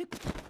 Hip.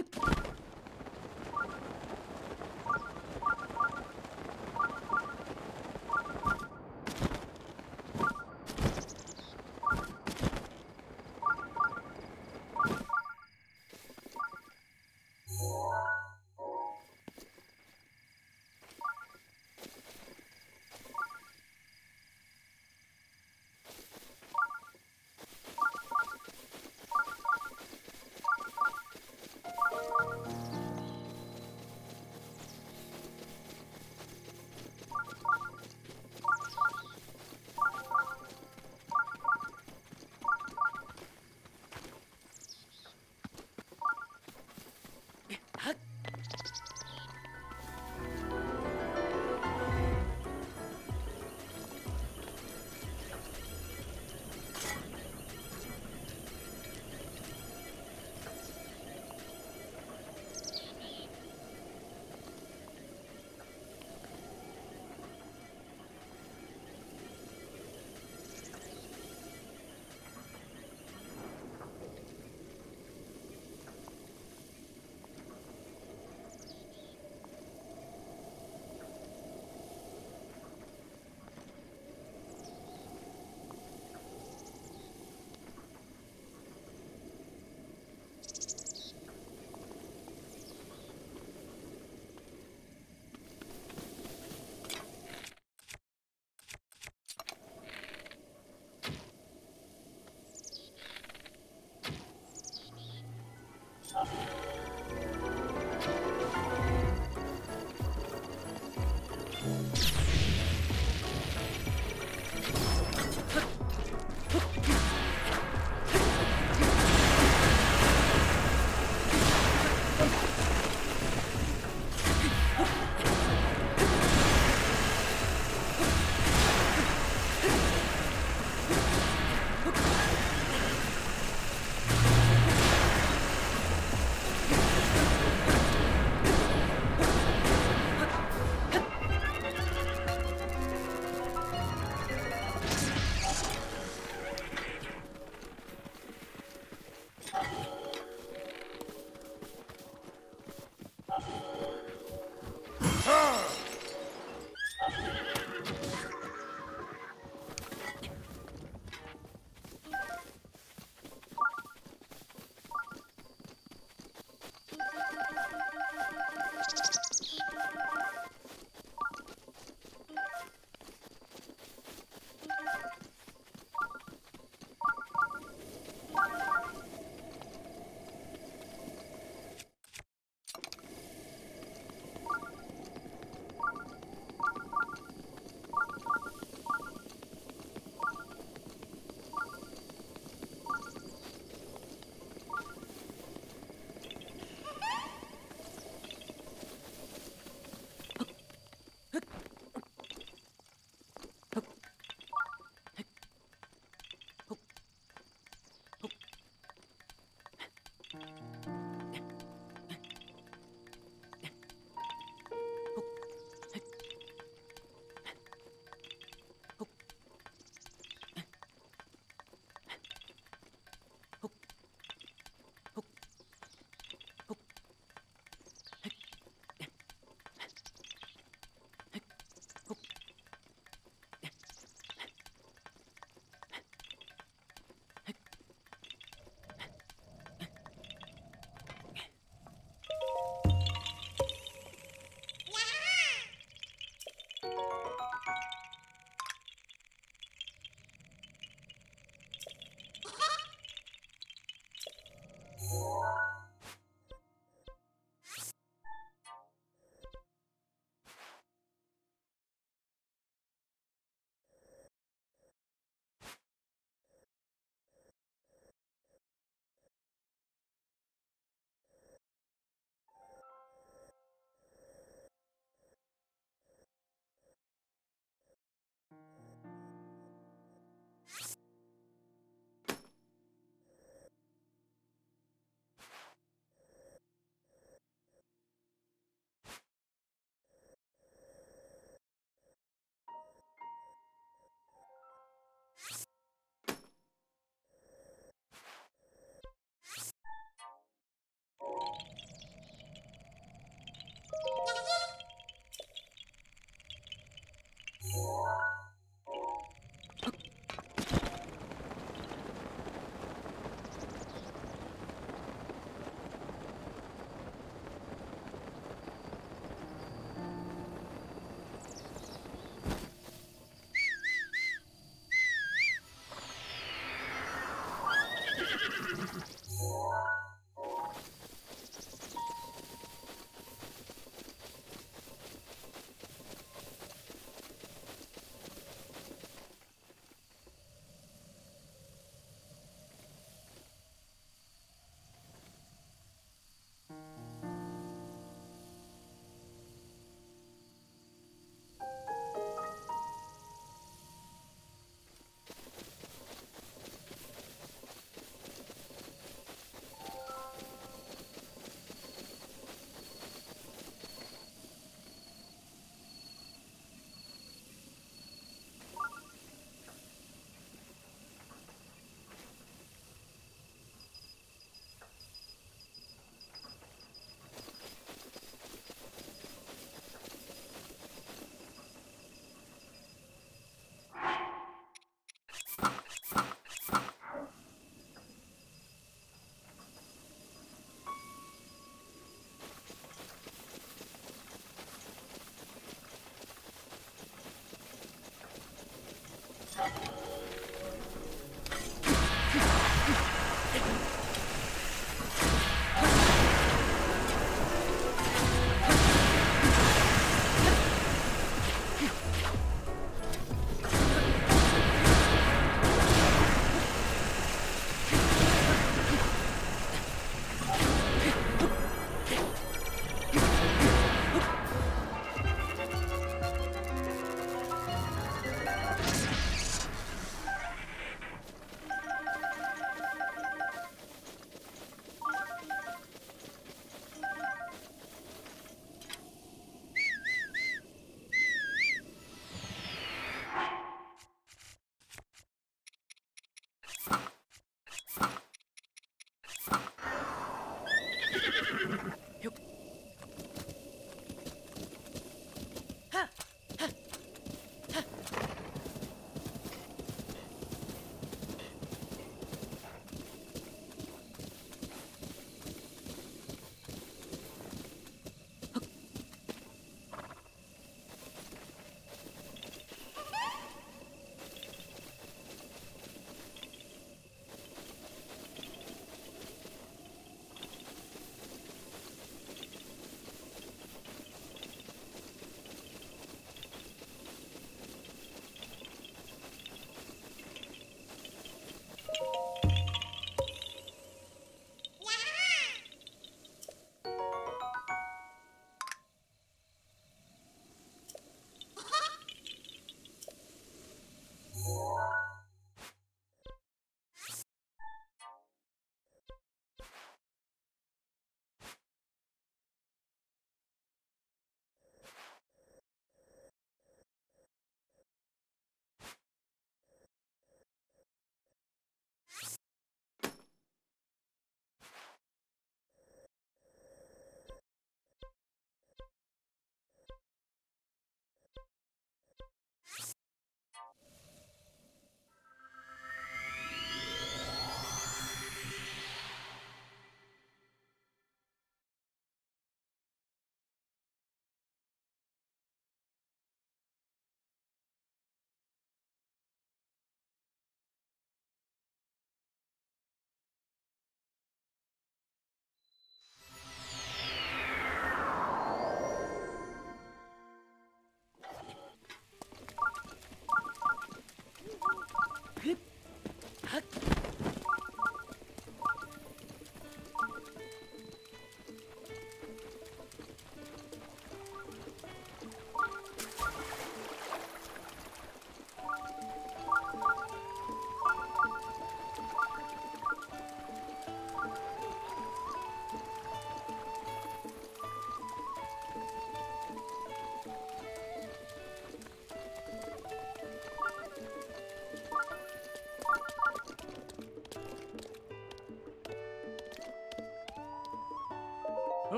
Hit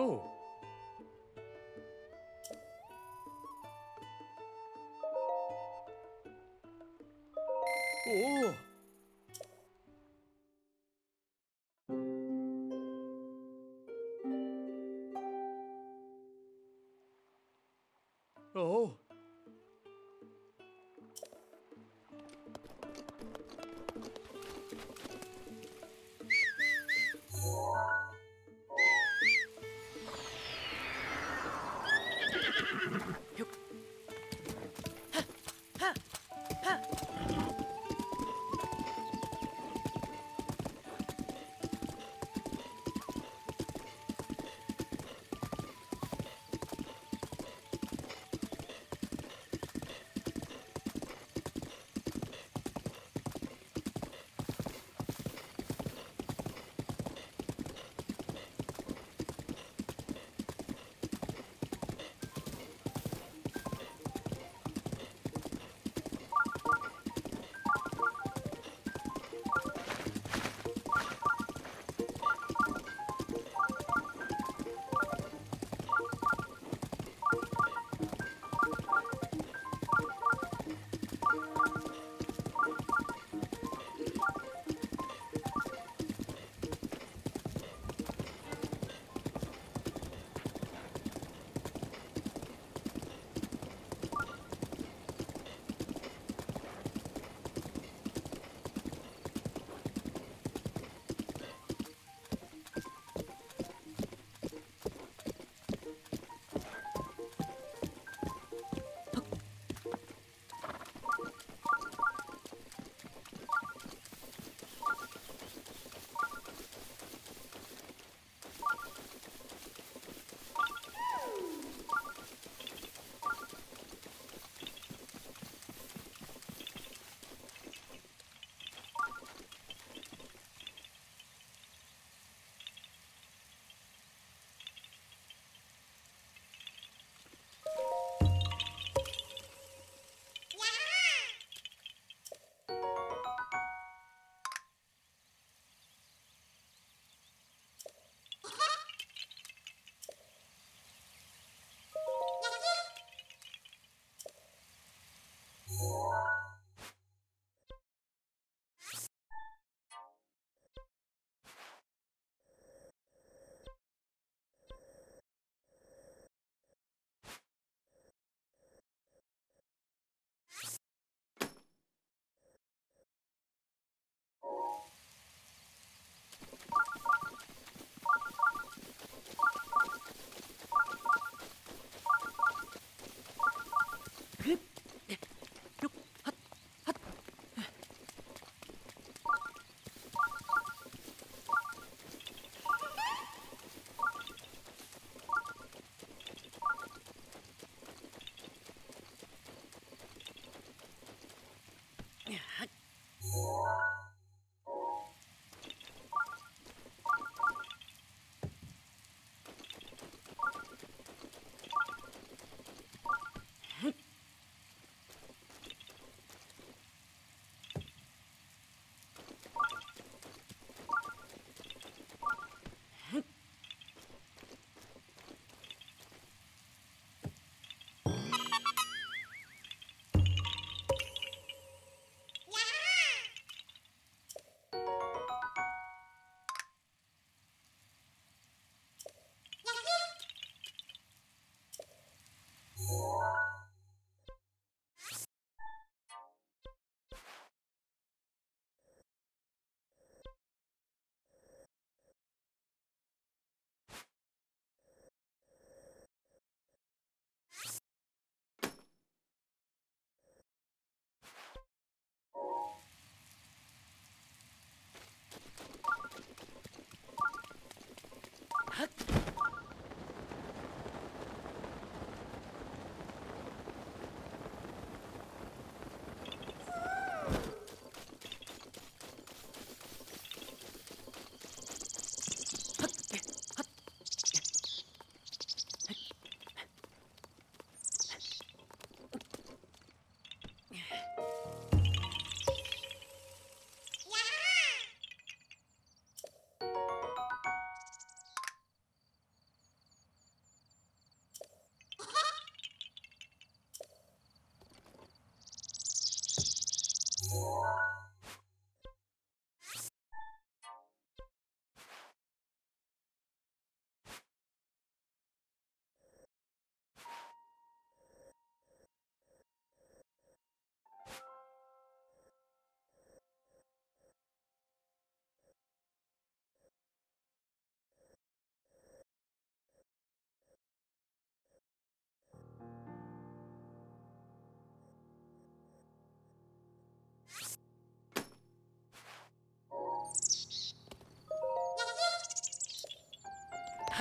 Oh.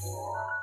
Thank you.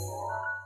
Yeah.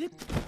Daruk's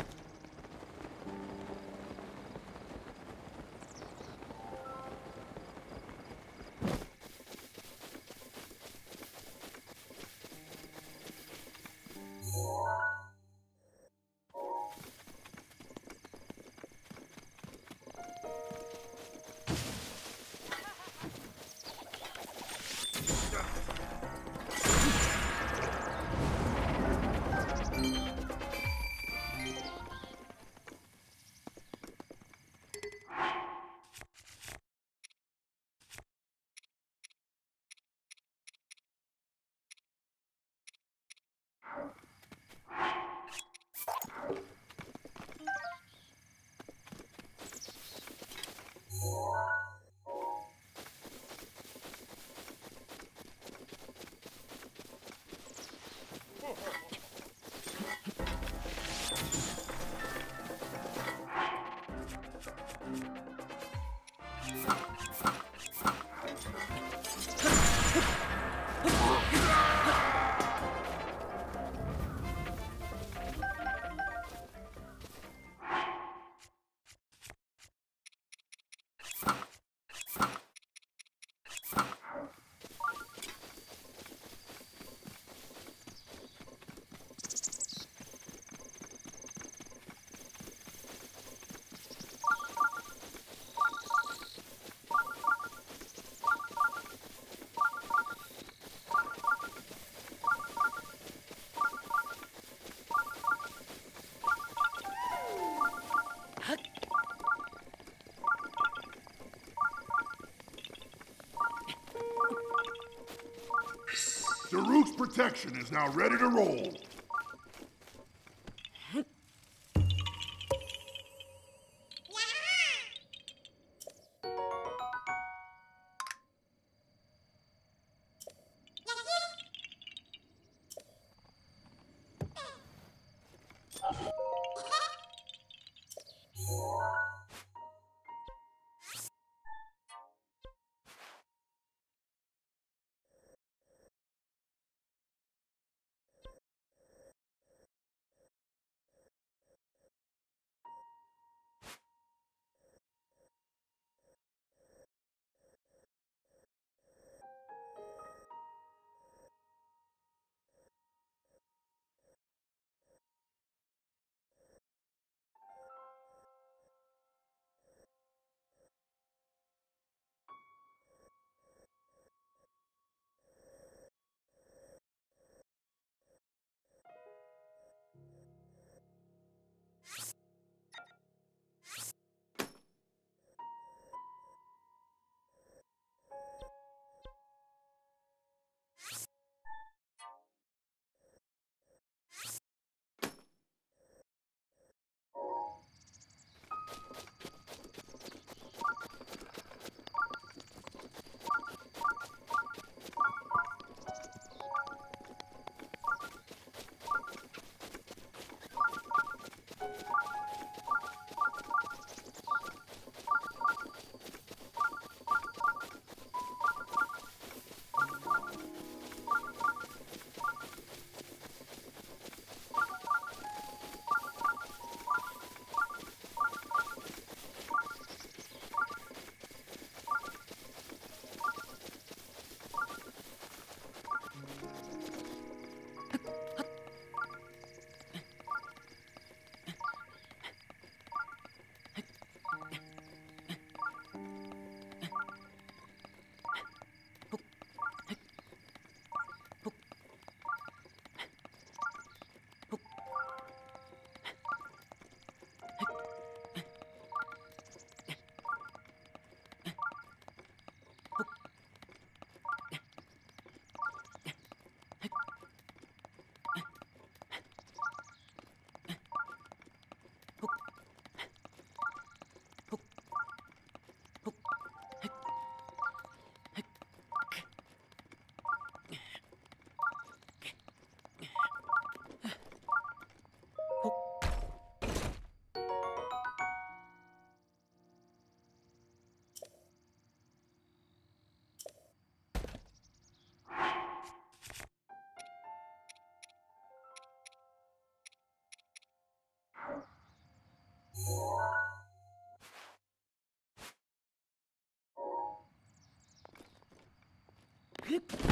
protection is now ready to roll. Hip.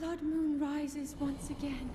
blood moon rises once again.